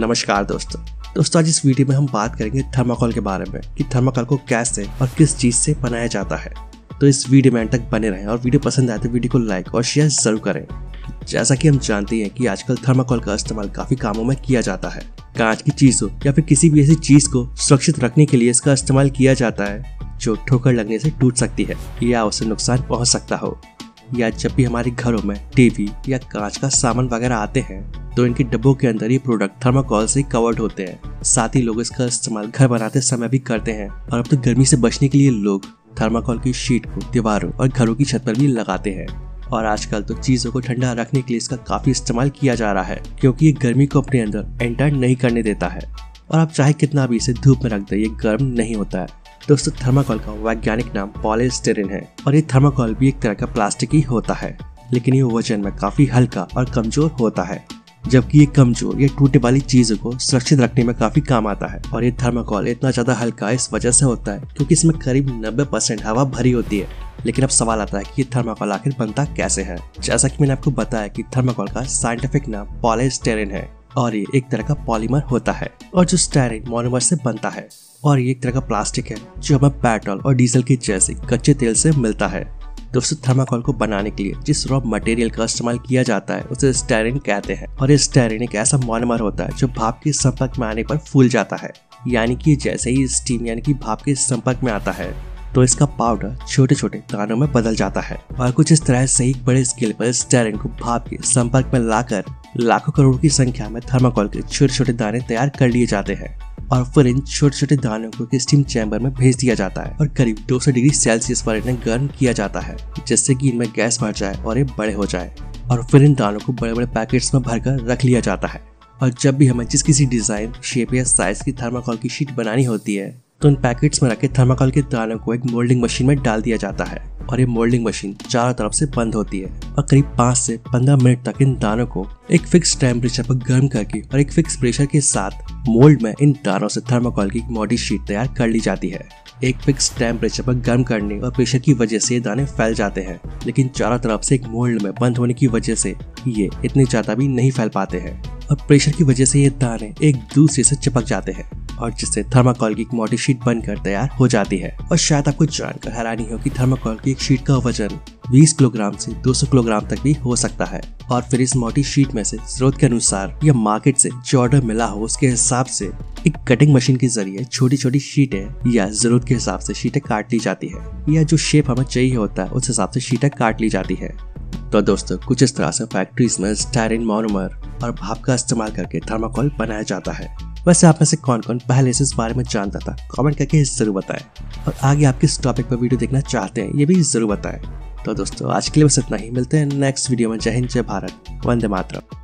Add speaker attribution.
Speaker 1: नमस्कार दोस्तों। दोस्तों, आज इस वीडियो में हम बात करेंगे थर्माकोल के बारे में, कि थर्माकोल को कैसे और किस चीज़ से बनाया जाता है। तो इस वीडियो में तक बने रहें और वीडियो पसंद आए तो वीडियो को लाइक और शेयर ज़रूर करें। जैसा कि हम जानते हैं कि आजकल थर्माकोल का इस्तेमाल काफ़ी कामों में किया जाता है। कांच की चीज़ों या फिर किसी भी ऐसी चीज़ को सुरक्षित रखने के लिए इसका इस्तेमाल किया जाता है, जो ठोकर लगने से टूट सकती है या उसे नुकसान पहुँच सकता हो। या जब भी हमारे घरों में टीवी या कांच का सामान वगैरह आते हैं तो इनके डब्बों के अंदर ये प्रोडक्ट थर्माकोल से कवर्ड होते हैं। साथ ही लोग इसका इस्तेमाल घर बनाते समय भी करते हैं और अब तो गर्मी से बचने के लिए लोग थर्माकोल की शीट को दीवारों और घरों की छत पर भी लगाते हैं। और आजकल तो चीज़ों को ठंडा रखने के लिए इसका काफ़ी इस्तेमाल किया जा रहा है, क्योंकि ये गर्मी को अपने अंदर एंटर नहीं करने देता है। और आप चाहे कितना भी इसे धूप में रख दे, ये गर्म नहीं होता है। दोस्तों थर्माकोल का वैज्ञानिक नाम पॉलिस्टेरिन है और ये थर्माकोल भी एक तरह का प्लास्टिक ही होता है, लेकिन ये वज़न में काफ़ी हल्का और कमज़ोर होता है। जबकि ये कमज़ोर, या टूटे वाली चीज़ों को सुरक्षित रखने में काफ़ी काम आता है। और ये थर्माकोल इतना ज़्यादा हल्का इस वजह से होता है क्योंकि इसमें करीब 90 परसेंट हवा भरी होती है। लेकिन अब सवाल आता है कि ये थर्माकोल आखिर बनता कैसे है? जैसा कि मैंने आपको बताया कि थर्माकोल का साइंटिफिक नाम पॉलिस्टेरिन है और ये एक तरह का पॉलीमर होता है और जो स्टेरिन मोनोमर से बनता है। और ये एक तरह का प्लास्टिक है जो हमें पेट्रोल और डीजल के जैसे कच्चे तेल से मिलता है। दोस्तों थर्माकोल को बनाने के लिए जिस रॉ मटेरियल का इस्तेमाल किया जाता है, उसे स्टेरिन कहते हैं। और स्टेरिन एक ऐसा मोनोमर होता है जो भाप के संपर्क में आने पर फूल जाता है। यानी कि जैसे ही स्टीम यानी कि भाप के संपर्क में आता है तो इसका पाउडर छोटे छोटे दानों में बदल जाता है। और कुछ इस तरह से एक बड़े स्केल पर स्टेरिन को भाप के संपर्क में लाकर लाखों करोड़ की संख्या में थर्माकोल के छोटे छोटे दाने तैयार कर लिए जाते हैं। और फिर इन छोटे छोटे दानों को स्टीम चैम्बर में भेज दिया जाता है और करीब 200 डिग्री सेल्सियस पर इन्हें गर्म किया जाता है, जिससे कि इनमें गैस भर जाए और ये बड़े हो जाए। और फिर इन दानों को बड़े बड़े पैकेट्स में भरकर रख लिया जाता है। और जब भी हमें जिस किसी डिज़ाइन शेप या साइज़ की थर्माकोल की शीट बनानी होती है तो इन पैकेट्स में रखे थर्माकोल के दानों को एक मोल्डिंग मशीन में डाल दिया जाता है और ये मोल्डिंग मशीन चारों तरफ़ से बंद होती है और करीब पाँच से पंद्रह मिनट तक इन दानों को एक फिक्स टेम्परेचर पर गर्म करके और एक फिक्स प्रेशर के साथ मोल्ड में इन दानों से थर्माकोल की मोटी शीट तैयार कर ली जाती है। एक फिक्स टेम्परेचर पर गर्म करने और प्रेशर की वजह से ये दाने फैल जाते हैं, लेकिन चारों तरफ़ से एक मोल्ड में बंद होने की वजह से ये इतने ज़्यादा भी नहीं फैल पाते हैं। और प्रेशर की वजह से ये दाने एक दूसरे से चिपक जाते हैं। और जिससे थर्माकोल की एक मोटी शीट बनकर तैयार हो जाती है। और शायद आपको जानकर हैरानी हो कि थर्माकोल की एक शीट का वज़न 20 किलोग्राम से 200 किलोग्राम तक भी हो सकता है। और फिर इस मोटी शीट में से स्रोत के अनुसार या मार्केट से जो ऑर्डर मिला हो, उसके हिसाब से एक कटिंग मशीन के ज़रिए छोटी छोटी शीटें या ज़रूरत के हिसाब से शीटें काट ली जाती है। या जो शेप हमें चाहिए होता है, उस हिसाब से शीटें काट ली जाती है। तो दोस्तों, कुछ इस तरह से फैक्ट्रीज में स्टायरिन मोनोमर और भाप का इस्तेमाल करके थर्माकोल बनाया जाता है। वैसे आप में से कौन कौन पहले से इस बारे में जानता था? कमेंट करके ज़रूर बताएँ। और आगे आप किस टॉपिक पर वीडियो देखना चाहते हैं, ये भी ज़रूर बताएँ। तो दोस्तों, आज के लिए बस इतना ही। मिलते हैं नेक्स्ट वीडियो में। जय हिंद, जय भारत। वंदे मातरम।